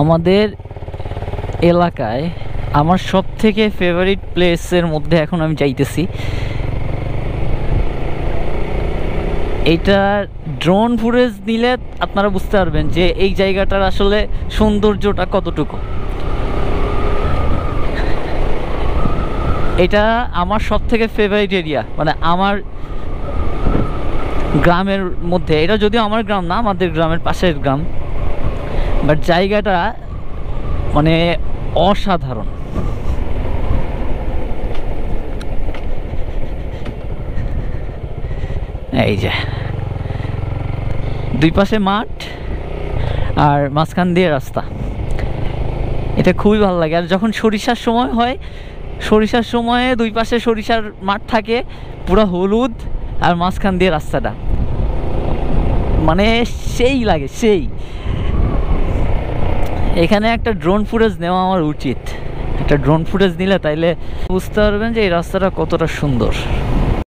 আমাদের এলাকায় আমার সব থেকে ফেভারিট প্লেসের মধ্যে এখন আমি চাইতেছি এটা ড্রোন ফুটেজ নিলে আপনারা বুঝতে পারবেন যে এই জায়গাটার আসলে সৌন্দর্যটা কতটুকু। এটা আমার সব থেকে ফেভারিট এরিয়া মানে আমার গ্রামের মধ্যে। এটা যদিও আমার গ্রাম না, আমাদের গ্রামের পাশের গ্রাম। বাট জায়গাটা মানে অসাধারণ। এই যে। দুই পাশে মাঠ আর মাঝখান দিয়ে রাস্তা। এটা খুবই ভালো লাগে। আর যখন সরিষার সময় হয়, সরিষার সময়ে দুই পাশে সরিষার মাঠ থাকে, পুরো হলুদ আর মাঝখান দিয়ে রাস্তাটা। মানে সেই লাগে, সেই। এখানে একটা ড্রোন ফুটেজ নেওয়া আমার উচিত। একটা ড্রোন ফুটেজ নিলে তাইলে বুঝতে পারবেন যে এই রাস্তাটা কতটা সুন্দর।